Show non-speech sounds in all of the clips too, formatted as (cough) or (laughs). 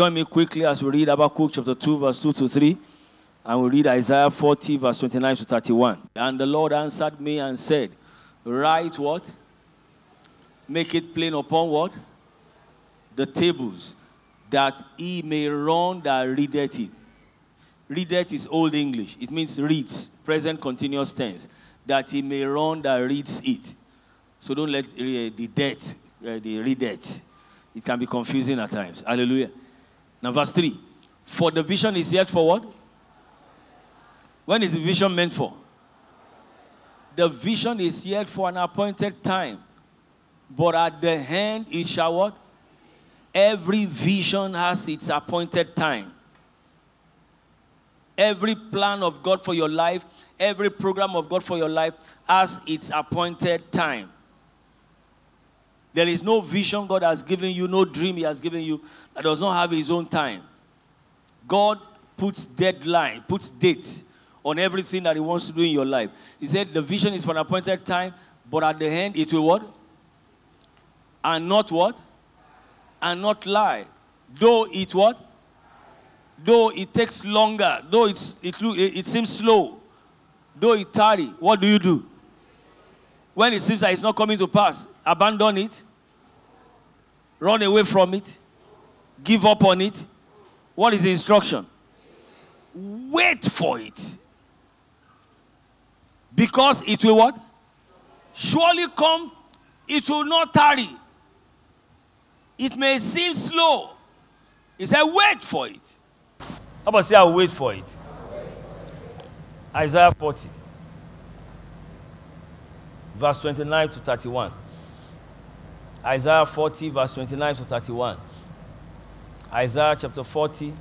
Join me quickly as we read Habakkuk chapter 2, verse 2 to 3. And we read Isaiah 40, verse 29 to 31. And the Lord answered me and said, Write what? Make it plain upon what? The tables, that he may run that readeth it. Readeth is Old English. It means reads, present continuous tense. That he may run that reads it. So don't let uh, the debt, uh, the readeth. It can be confusing at times. Hallelujah. Now, verse 3. For the vision is yet for what? When is the vision meant for? The vision is yet for an appointed time. But at the end it shall what? Every vision has its appointed time. Every plan of God for your life, every program of God for your life has its appointed time. There is no vision God has given you, no dream He has given you that does not have His own time. God puts deadline, puts date on everything that He wants to do in your life. He said the vision is for an appointed time, but at the end it will what? And not what? And not lie. Though it what? Though it takes longer, though it's, it, it seems slow, though it tarry, what do you do? When it seems that it's not coming to pass, abandon it, run away from it, give up on it. What is the instruction? Wait for it. Because it will what? Surely come, it will not tarry. It may seem slow. He said, wait for it. How about say, I'll wait for it? Isaiah 40, verse 29 to 31. Isaiah 40, verse 29 to 31. Isaiah chapter 40,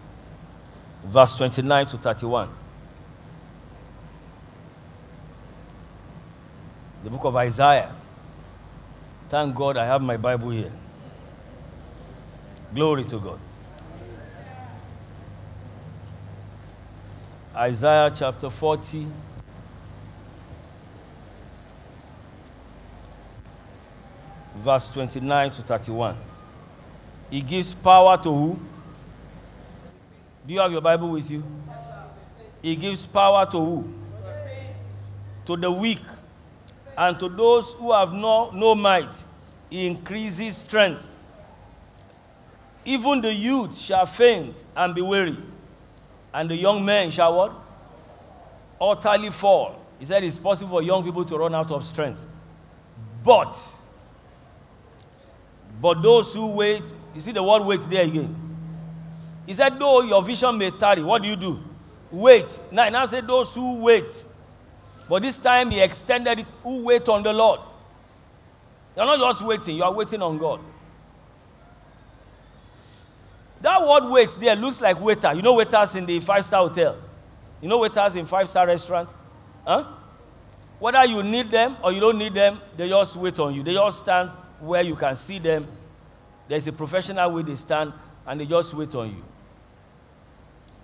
verse 29 to 31. The book of Isaiah. Thank God I have my Bible here. Glory to God. Isaiah chapter 40. Verse 29 to 31. He gives power to who? Do you have your Bible with you? He gives power to who? To the weak. And to those who have no, no might, he increases strength. Even the youth shall faint and be weary, and the young men shall what? Utterly fall. He said it's possible for young people to run out of strength. But, but those who wait, you see the word wait there again. He said, though your vision may tarry, what do you do? Wait. Now, now say those who wait. But this time he extended it, who wait on the Lord. You're not just waiting, you are waiting on God. That word wait there looks like waiter. You know waiters in the five star hotel? You know waiters in five star restaurant? Huh? Whether you need them or you don't need them, they just wait on you. They just stand where you can see them. There's a professional way they stand and they just wait on you.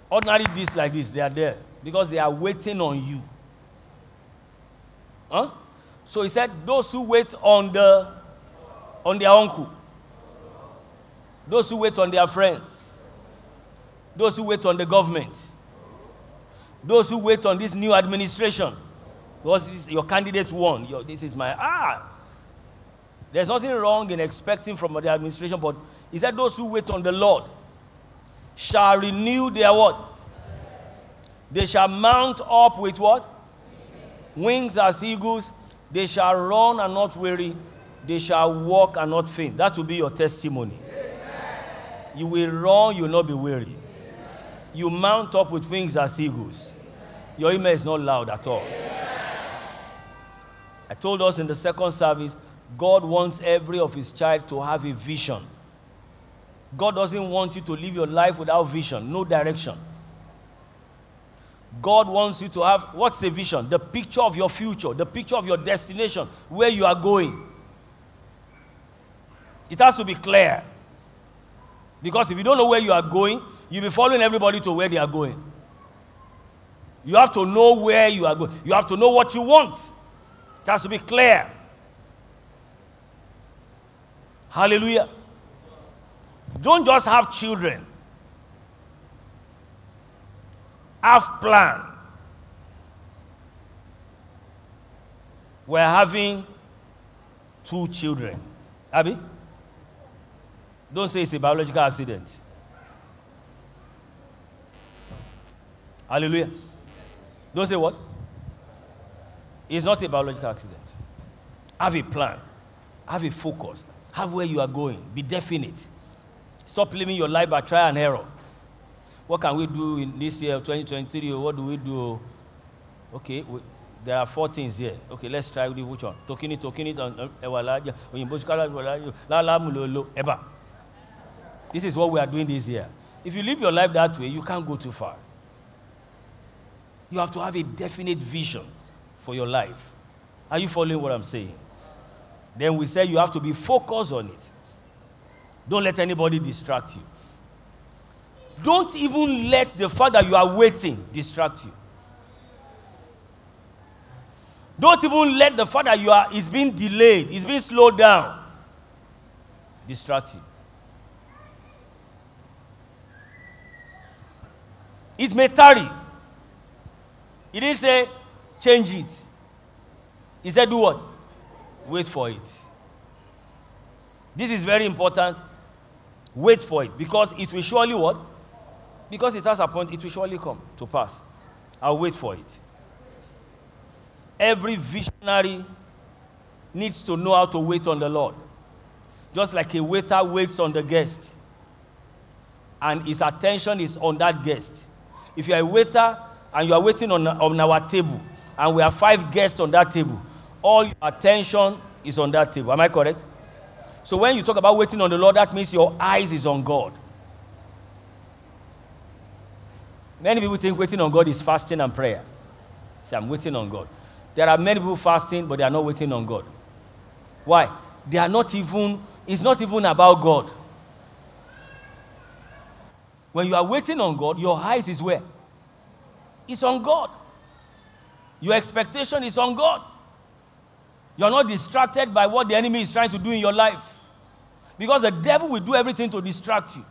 Ordinary this like this, they are there because they are waiting on you. Huh? So he said, those who wait on the on their uncle, those who wait on their friends, those who wait on the government, those who wait on this new administration, because this, your candidate won. Your, this is my ah. There's nothing wrong in expecting from the administration, but he said, those who wait on the Lord shall renew their what? They shall mount up with what? Wings as eagles. They shall run and not weary. They shall walk and not faint. That will be your testimony. You will run, you will not be weary. You mount up with wings as eagles. Your email is not loud at all. I told us in the second service, God wants every of his child to have a vision. God doesn't want you to live your life without vision, no direction. God wants you to have what's a vision? The picture of your future, the picture of your destination, where you are going. It has to be clear. Because if you don't know where you are going, you'll be following everybody to where they are going. You have to know where you are going. You have to know what you want. It has to be clear. Hallelujah. Don't just have children have plan. We're having two children. Abby? Don't say it's a biological accident. Hallelujah. Don't say what? It's not a biological accident. Have a plan. Have a focus. Have where you are going. Be definite. Stop living your life by trial and error. What can we do in this year, 2023? What do we do? Okay, we, there are four things here. Okay, let's try with which one? Tokini, tokini, uh, eba. This is what we are doing this year. If you live your life that way, you can't go too far. You have to have a definite vision for your life. Are you following what I'm saying? Then we say you have to be focused on it. Don't let anybody distract you. Don't even let the fact that you are waiting distract you. Don't even let the fact that you are is being delayed, is being slowed down distract you. It may tarry. He didn't say change it. He said do what? Wait for it. This is very important. Wait for it because it will surely what? Because it has a point, it will surely come to pass. I'll wait for it. Every visionary needs to know how to wait on the Lord. Just like a waiter waits on the guest, and his attention is on that guest. If you're a waiter and you are waiting on, on our table, and we have five guests on that table, all your attention is on that table. Am I correct? So when you talk about waiting on the Lord, that means your eyes is on God. Many people think waiting on God is fasting and prayer. Say, I'm waiting on God. There are many people fasting, but they are not waiting on God. Why? They are not even, it's not even about God. When you are waiting on God, your eyes is where? It's on God. Your expectation is on God. You're not distracted by what the enemy is trying to do in your life. Because the devil will do everything to distract you.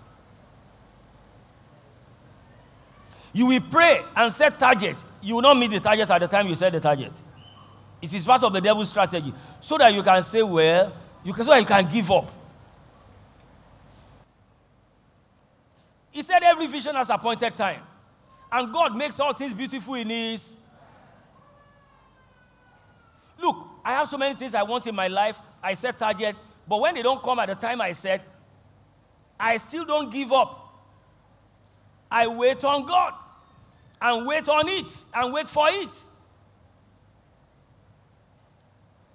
You will pray and set target. You will not meet the target at the time you set the target. It is part of the devil's strategy. So that you can say, well, you can, so that you can give up. He said every vision has appointed time. And God makes all things beautiful in his. Look, I have so many things I want in my life. I set target. But when they don't come at the time I said, I still don't give up. I wait on God and wait on it and wait for it.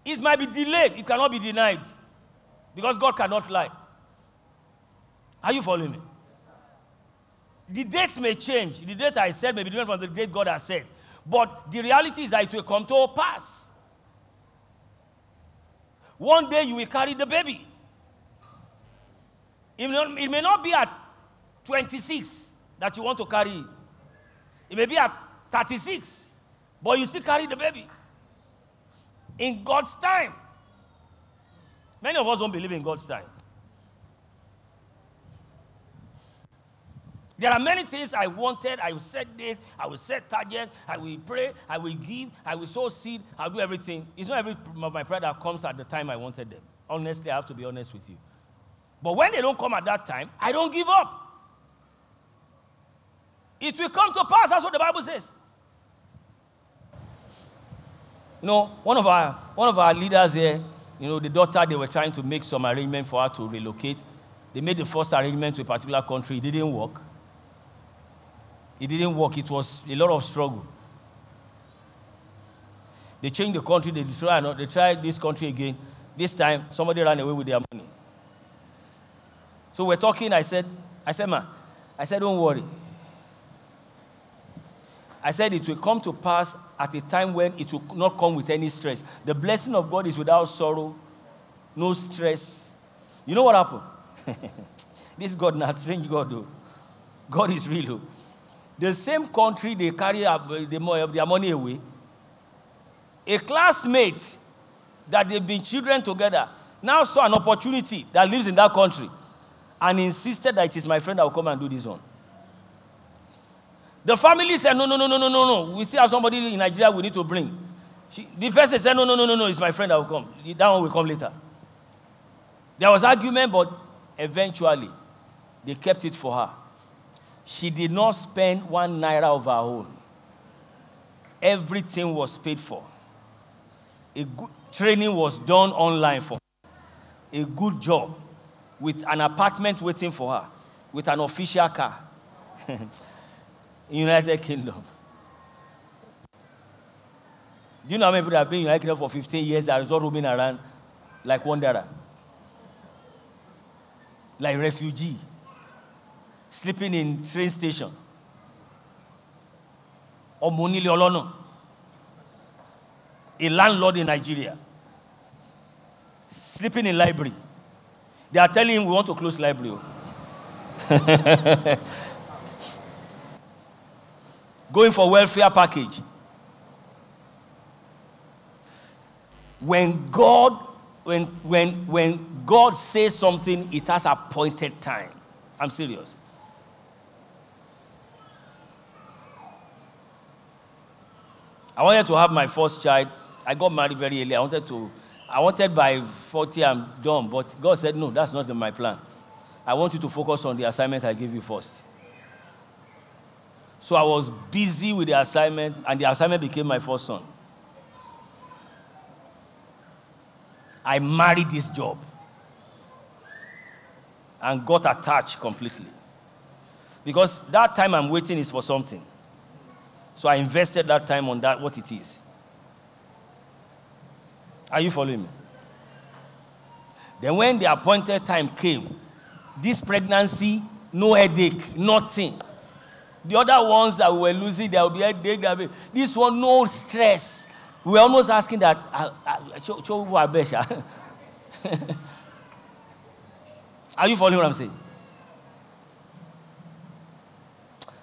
It might be delayed, it cannot be denied because God cannot lie. Are you following me? The date may change. The date I said may be different from the date God has said. But the reality is that it will come to pass. One day you will carry the baby. It may not, be at 26 that you want to carry. It may be at 36, but you still carry the baby. In God's time. Many of us don't believe in God's time. There are many things I wanted. I will set date. I will set target. I will pray. I will give. I will sow seed. I'll do everything. It's not every of my prayer that comes at the time I wanted them. Honestly, I have to be honest with you. But when they don't come at that time, I don't give up. It will come to pass. That's what the Bible says. You know, one of our one of our leaders here, you know, the daughter, they were trying to make some arrangement for her to relocate. They made the first arrangement to a particular country. It didn't work. It didn't work. It was a lot of struggle. They changed the country. They tried, they tried this country again. This time, somebody ran away with their money. So we're talking. I said, I said, ma, I said, don't worry. I said it will come to pass at a time when it will not come with any stress. The blessing of God is without sorrow, no stress. You know what happened? (laughs) this God (laughs) not strange God though. God is real. Though. The same country they carry their money away. A classmate that they've been children together now saw an opportunity that lives in that country and insisted that it is my friend that will come and do this one. The family said, no, no, no, no, no, no, no. We still have somebody in Nigeria we need to bring. She, the person said, no, no, no, no, no, it's my friend that will come. That one will come later. There was argument, but eventually they kept it for her. She did not spend one naira of her own. Everything was paid for. A good training was done online for her. A good job with an apartment waiting for her, with an official car. (laughs) United Kingdom. Do you know how many people have been in United Kingdom for 15 years and all roaming around like wanderer? Like refugee. Sleeping in train station. Olono. A landlord in Nigeria. Sleeping in library. They are telling him we want to close library. (laughs) Going for welfare package. When God, when, when, when God says something, it has appointed time. I'm serious. I wanted to have my first child. I got married very early. I wanted to, I wanted by 40 I'm done, but God said, no, that's not my plan. I want you to focus on the assignment I gave you first. So I was busy with the assignment, and the assignment became my first son. I married this job and got attached completely. Because that time I'm waiting is for something. So I invested that time on that, what it is. Are you following me? Then, when the appointed time came, this pregnancy, no headache, nothing. The other ones that we were losing, there will be headache. Be, this one, no stress. We were almost asking that. Uh, show, show Are you following what I'm saying?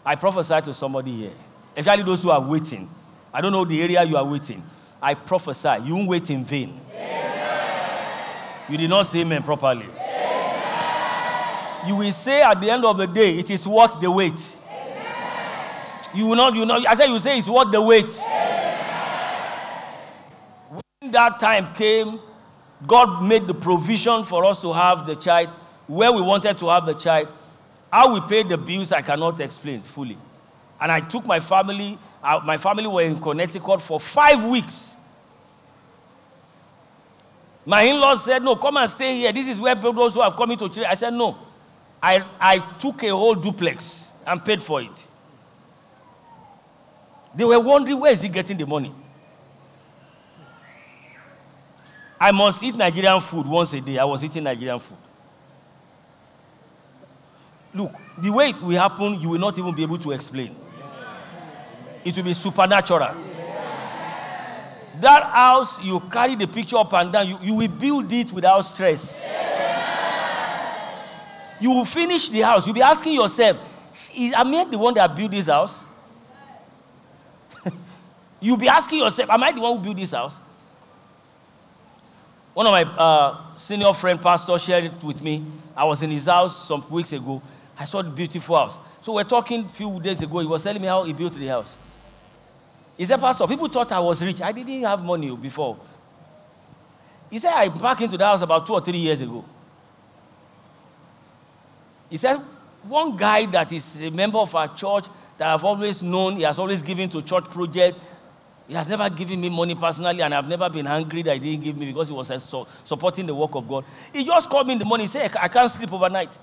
I prophesy to somebody here, especially those who are waiting. I don't know the area you are waiting. I prophesy, you won't wait in vain. You did not say amen properly. You will say at the end of the day, it is worth the wait. You will not, you know, I said you say it's worth the wait. When that time came, God made the provision for us to have the child where we wanted to have the child. How we paid the bills, I cannot explain fully. And I took my family, uh, my family were in Connecticut for five weeks. My in laws said, No, come and stay here. This is where those who have come into church. I said, No. I, I took a whole duplex and paid for it. They were wondering, Where is he getting the money? I must eat Nigerian food once a day. I was eating Nigerian food. Look, the way it will happen, you will not even be able to explain. It will be supernatural. That house, you carry the picture up and down, you, you will build it without stress. You will finish the house. You'll be asking yourself, Is Am I the one that built this house? (laughs) You'll be asking yourself, Am I the one who built this house? One of my uh, senior friend pastor shared it with me. I was in his house some weeks ago. I saw the beautiful house. So we're talking a few days ago. He was telling me how he built the house. He said, Pastor, people thought I was rich. I didn't have money before. He said, I back into the house about two or three years ago. He said, one guy that is a member of our church that I've always known, he has always given to church project. He has never given me money personally, and I've never been angry that he didn't give me because he was uh, supporting the work of God. He just called me in the morning. He said, I can't sleep overnight.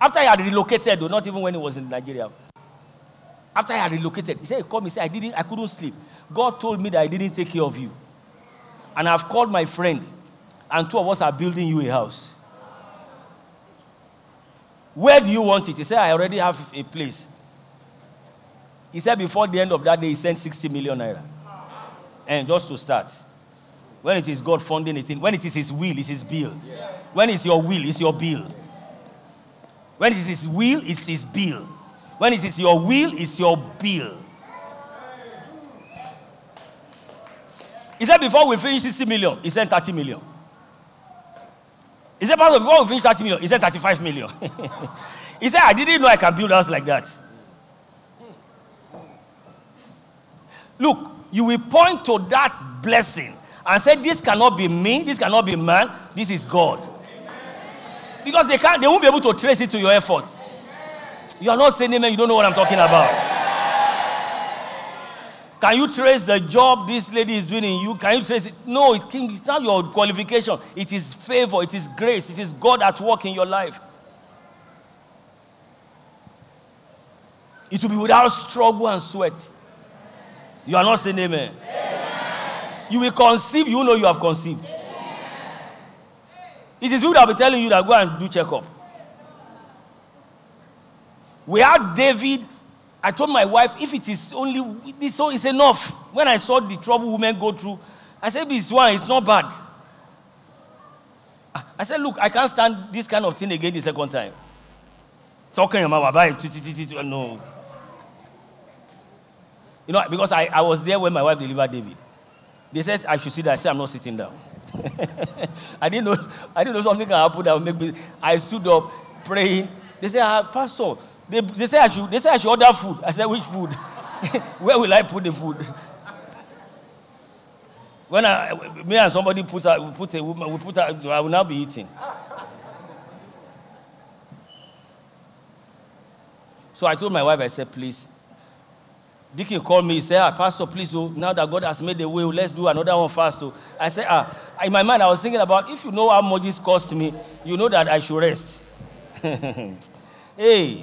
After I had relocated, though, not even when he was in Nigeria. After I had relocated, he said, he called me, he said, I didn't, I couldn't sleep. God told me that I didn't take care of you. And I've called my friend, and two of us are building you a house. Where do you want it? He said, I already have a place. He said, before the end of that day, he sent 60 million naira. And just to start. When it is God funding it, in, when it is His will, it's His bill. Yes. When it's your will, it's your bill. When it is His will, it's His bill. When it is your will, it's your bill. He said, before we finish 60 million, he sent 30 million. He said, Pastor, before we finish 30 million, he said 35 million. (laughs) he said, I didn't know I can build a house like that. Look, you will point to that blessing and say, This cannot be me, this cannot be man, this is God. Because they can't, they won't be able to trace it to your efforts. You are not saying amen, you don't know what I'm talking about. Can you trace the job this lady is doing in you? Can you trace it? No, it's not your qualification. It is favor, it is grace, it is God at work in your life. It will be without struggle and sweat. You are not saying amen. amen. You will conceive, you know you have conceived. It is you that will be telling you that go and do checkup. Had David. I told my wife, if it is only this is enough. When I saw the trouble women go through, I said, this one, it's not bad. I said, look, I can't stand this kind of thing again the second time. Talking about no. You know, because I, I was there when my wife delivered David. They said I should sit there. I said, I'm not sitting down. (laughs) I didn't know I didn't know something can happen that would make me. I stood up praying. They said, ah, Pastor, they, they said I should they said I should order food. I said, which food? (laughs) Where will I put the food? (laughs) when I, me and somebody put a, put a woman, we put a, I will now be eating. So I told my wife, I said, please, Deacon called me. He said, ah, Pastor, please, oh, now that God has made the way, oh, let's do another one fast. Oh. I said, ah, in my mind, I was thinking about if you know how much this cost me, you know that I should rest. (laughs) hey,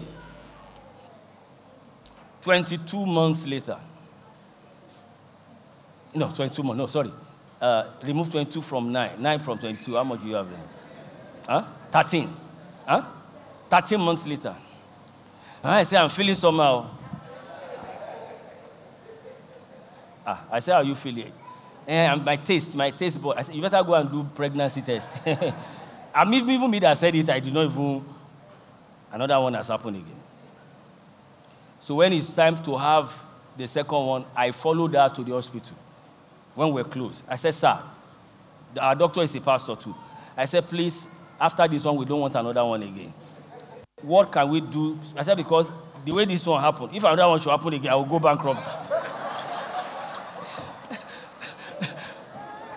22 months later. No, 22 months. No, sorry. Uh, remove 22 from 9. 9 from 22. How much do you have then? Huh? 13. Huh? 13 months later. I say, I'm feeling somehow. Ah, I say, How you feeling? And my taste, my taste, but I said, You better go and do pregnancy test. (laughs) I mean, even me that said it, I did not even. Another one has happened again. So when it's time to have the second one, I followed her to the hospital when we're close. I said, Sir, our doctor is a pastor too. I said, Please, after this one, we don't want another one again. What can we do? I said, Because the way this one happened, if another one should happen again, I will go bankrupt. (laughs)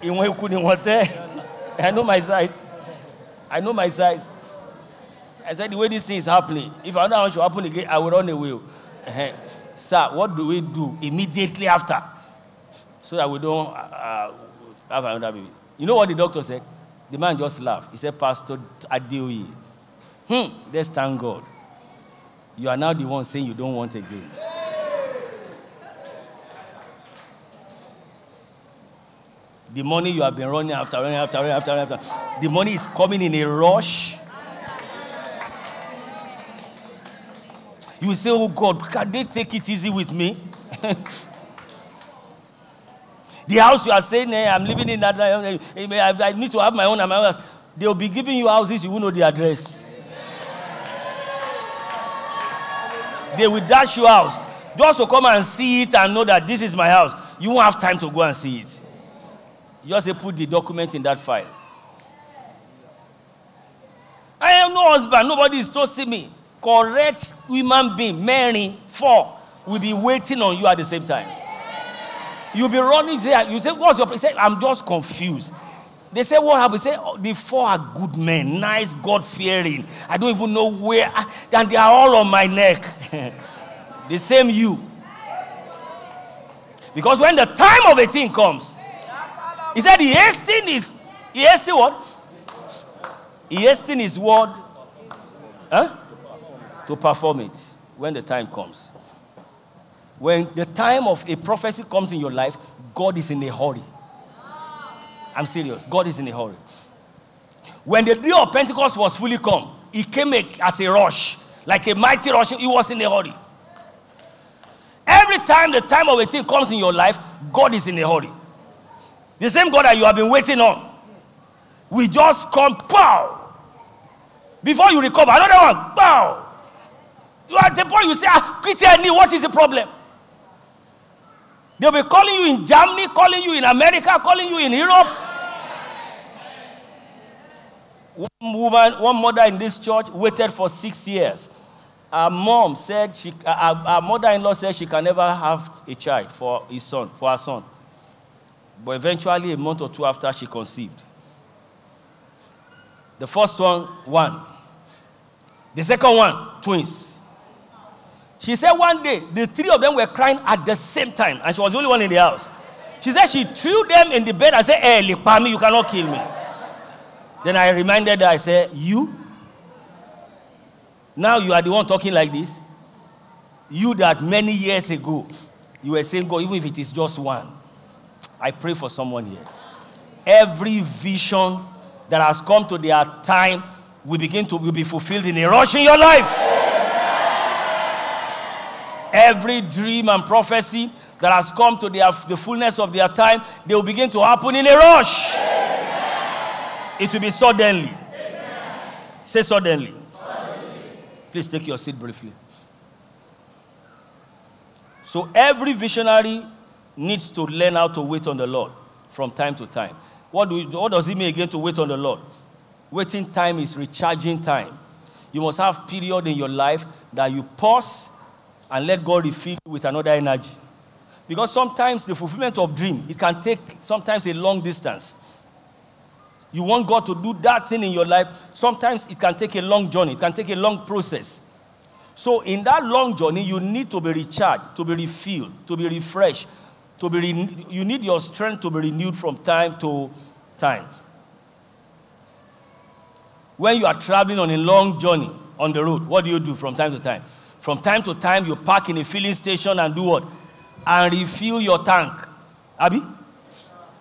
ìwọ̀n ikú ni wọ́n tẹ́ I know my size I know my size I said the way this thing is happening if another one should happen again I will run away uh-huh. sir what do we do immediately after so that we don't uh, have another baby you know what the doctor said the man just laughed he said Pastor Adeoye hmm let's thank God you are now the one saying you don't want again. The money you have been running after, running after, running after, running after. The money is coming in a rush. You say, Oh God, can they take it easy with me? (laughs) the house you are saying, hey, I'm living in that, eh, eh, I need to have my own and my own house. They'll be giving you houses, you will know the address. (laughs) They will dash you house. Just to come and see it and know that this is my house. You won't have time to go and see it. You just put the document in that file. I have no husband. Nobody is toasting me. Correct human being, Mary, four, will be waiting on you at the same time. You'll be running there. You say, What's your place? I'm just confused. They say, What happened? Say, oh, The four are good men, nice, God fearing. I don't even know where. Ah, and they are all on my neck. (laughs) the same you. Because when the time of a thing comes, he said he hastened his, he hastened what? He hastened his word huh? To perform it when the time comes. When the time of a prophecy comes in your life, God is in a hurry. I'm serious. God is in a hurry. When the day of Pentecost was fully come, he came as a rush, like a mighty rush. He was in a hurry. Every time the time of a thing comes in your life, God is in a hurry. The same God that you have been waiting on. We just come, pow. Before you recover, another one, pow. You are at the point you say, ah, Christian, what is the problem? They'll be calling you in Germany, calling you in America, calling you in Europe. One woman, one mother in this church waited for six years. her mom said she, her, her mother-in-law said she can never have a child for his son, for her son. But eventually, a month or two after, she conceived. The first one, one. The second one, twins. She said one day, the three of them were crying at the same time, and she was the only one in the house. She said she threw them in the bed and said, Hey, eh, Lipami, you cannot kill me. Then I reminded her, I said, You? Now you are the one talking like this. You that many years ago, you were saying, God, even if it is just one. I pray for someone here. Every vision that has come to their time will begin to will be fulfilled in a rush in your life. Every dream and prophecy that has come to their, the fullness of their time, they will begin to happen in a rush. It will be suddenly. Say suddenly. Please take your seat briefly. So every visionary needs to learn how to wait on the Lord from time to time. What, do we, what does it mean again to wait on the Lord? Waiting time is recharging time. You must have period in your life that you pause and let God refill you with another energy. Because sometimes the fulfillment of dream, it can take sometimes a long distance. You want God to do that thing in your life, sometimes it can take a long journey, it can take a long process. So, in that long journey, you need to be recharged, to be refilled, to be refreshed, to be you need your strength to be renewed from time to time. When you are traveling on a long journey on the road, what do you do from time to time? From time to time, you park in a filling station and do what? And refill your tank. Abby?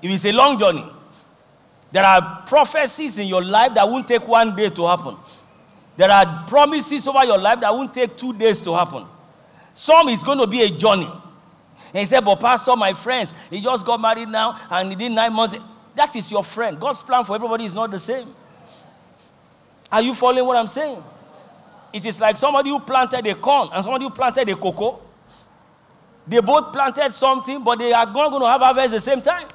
If it's a long journey, there are prophecies in your life that won't take one day to happen. There are promises over your life that won't take two days to happen. Some is going to be a journey. And he said, But Pastor, my friends, he just got married now and he did nine months. That is your friend. God's plan for everybody is not the same. Are you following what I'm saying? It is like somebody who planted a corn and somebody who planted a cocoa. They both planted something, but they are not going to have harvest at the same time.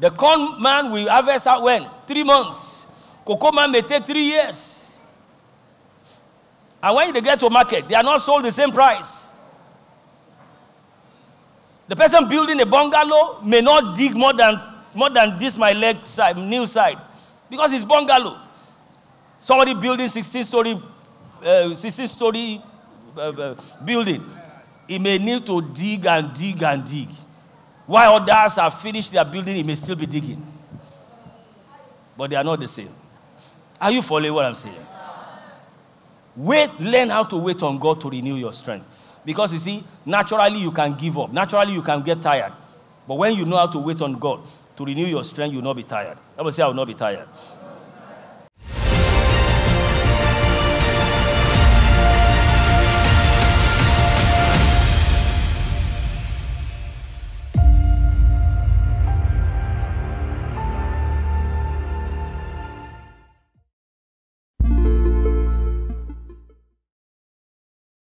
The corn man will harvest out when? Three months. Cocoa man may take three years. And when they get to market, they are not sold the same price. The person building a bungalow may not dig more than more than this my leg side, new side, because it's bungalow. Somebody building 16 story, uh, 16 story uh, uh, building, he may need to dig and dig and dig. While others have finished their building, he may still be digging. But they are not the same. Are you following what I'm saying? Wait, learn how to wait on God to renew your strength. Because you see, naturally you can give up. Naturally you can get tired. But when you know how to wait on God to renew your strength, you'll not be tired. I will say, I will not be tired.